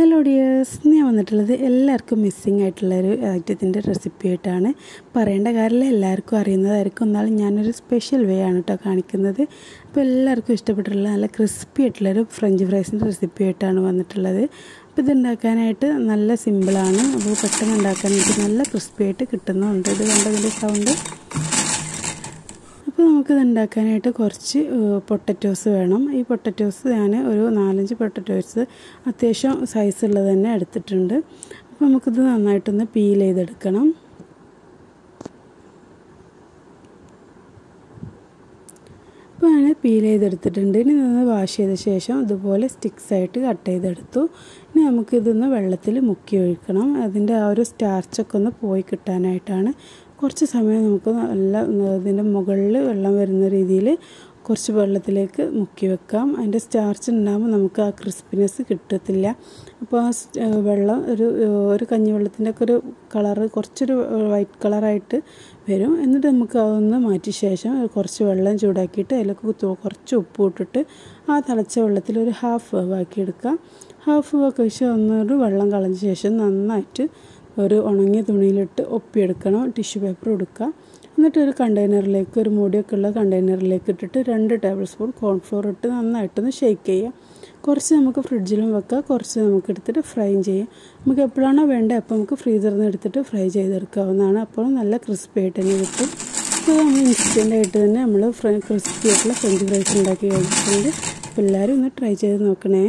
Hello dears ഞാൻ വന്നിട്ടുള്ളത് എല്ലാവർക്കും മിസ്സിങ് ആയിട്ടുള്ളൊരു ഐറ്റത്തിന്റെ റെസിപ്പി ആയിട്ടാണ് പറയേണ്ട കാര്യമില്ല. എല്ലാവർക്കും അറിയുന്നതായിരിക്കും. എന്നാലും ഞാനൊരു സ്പെഷ്യൽ വേ ആണ് കേട്ടോ കാണിക്കുന്നത്. അപ്പോൾ എല്ലാവർക്കും ഇഷ്ടപ്പെട്ടുള്ള നല്ല ക്രിസ്പി ആയിട്ടുള്ളൊരു ഫ്രഞ്ച് ഫ്രൈസിന്റെ റെസിപ്പി ആയിട്ടാണ് വന്നിട്ടുള്ളത്. അപ്പോൾ ഇതുണ്ടാക്കാനായിട്ട് നല്ല സിമ്പിളാണ് അപ്പോൾ പെട്ടെന്ന് ഉണ്ടാക്കാനായിട്ട് നല്ല ക്രിസ്പി ആയിട്ട് കിട്ടുന്നുണ്ട്. ഇത് കണ്ടതിന്റെ സൗണ്ട് അപ്പോൾ നമുക്കിത് ഉണ്ടാക്കാനായിട്ട് കുറച്ച് പൊട്ടറ്റോസ് വേണം. ഈ പൊട്ടറ്റോസ് ഞാൻ ഒരു നാലഞ്ച് പൊട്ടറ്റോസ് അത്യാവശ്യം സൈസുള്ളത് തന്നെ എടുത്തിട്ടുണ്ട്. അപ്പോൾ നമുക്കിത് നന്നായിട്ടൊന്ന് പീൽ ചെയ്തെടുക്കണം. അപ്പോൾ ഞാൻ പീൽ ചെയ്തെടുത്തിട്ടുണ്ട്. ഇനി നിന്ന് വാഷ് ചെയ്ത ശേഷം ഇതുപോലെ സ്റ്റിക്സ് ആയിട്ട് കട്ട് ചെയ്തെടുത്തു. ഇനി നമുക്കിതൊന്ന് വെള്ളത്തിൽ മുക്കി ഒഴിക്കണം. അതിന്റെ ആ ഒരു സ്റ്റാർച്ചൊക്കെ ഒന്ന് പോയി കിട്ടാനായിട്ടാണ് കുറച്ച് സമയം നമുക്ക് നല്ല ഇതിന്റെ മുകളിൽ വെള്ളം വരുന്ന രീതിയിൽ കുറച്ച് വെള്ളത്തിലേക്ക് മുക്കി വെക്കാം. അതിന്റെ സ്റ്റാർച്ച് ഉണ്ടാകുമ്പോൾ നമുക്ക് ആ ക്രിസ്പിനെസ് കിട്ടത്തില്ല. അപ്പോൾ ആ വെള്ളം ഒരു ഒരു കഞ്ഞിവെള്ളത്തിന്റെ ഒക്കെ ഒരു കളറ് കുറച്ചൊരു വൈറ്റ് കളറായിട്ട് വരും. എന്നിട്ട് നമുക്ക് അതൊന്ന് മാറ്റിയ ശേഷം കുറച്ച് വെള്ളം ചൂടാക്കിയിട്ട് അതിലേക്ക് കുറച്ച് ഉപ്പ് ഇട്ടിട്ട് ആ തിളച്ച വെള്ളത്തിൽ ഒരു ഹാഫ് വേവാക്കി എടുക്കാം ഹാഫ് വേവാക്കി വെച്ച് ഒന്നൊരു വെള്ളം കളഞ്ഞ ശേഷം നന്നായിട്ട് ഒരു ഉണങ്ങിയ തുണിയിലിട്ട് ഒപ്പിയെടുക്കണം ടിഷ്യൂ പേപ്പർ കൊടുക്കുക എന്നിട്ട് ഒരു കണ്ടെയ്നറിലേക്ക് ഒരു മൂടിയൊക്കെ ഉള്ള കണ്ടെയ്നറിലേക്ക് ഇട്ടിട്ട് രണ്ട് ടേബിൾ സ്പൂൺ കോൺഫ്ലോർ ഇട്ട് നന്നായിട്ടൊന്ന് ഷേക്ക് ചെയ്യുക. കുറച്ച് നമുക്ക് ഫ്രിഡ്ജിലും വെക്കാം കുറച്ച് നമുക്ക് എടുത്തിട്ട് ഫ്രൈ ചെയ്യാം നമുക്ക് എപ്പോഴാണോ വേണ്ടത് അപ്പോൾ നമുക്ക് ഫ്രീസറിൽ നിന്ന് എടുത്തിട്ട് ഫ്രൈ ചെയ്തെടുക്കാവുന്നതാണ്. അപ്പോൾ നല്ല ക്രിസ്പി ആയിട്ട് തന്നെ കിട്ടും. അപ്പോൾ നമ്മൾ ഇൻസ്റ്റന്റ് ആയിട്ട് തന്നെ നമ്മൾ ഫ്രൈ ക്രിസ്പി ആയിട്ടുള്ള ഫ്രഞ്ച് ഫ്രൈസ് ഉണ്ടാക്കി കഴിച്ചിട്ടുണ്ട്. അപ്പോൾ എല്ലാവരും ഒന്ന് ട്രൈ ചെയ്ത് നോക്കണേ.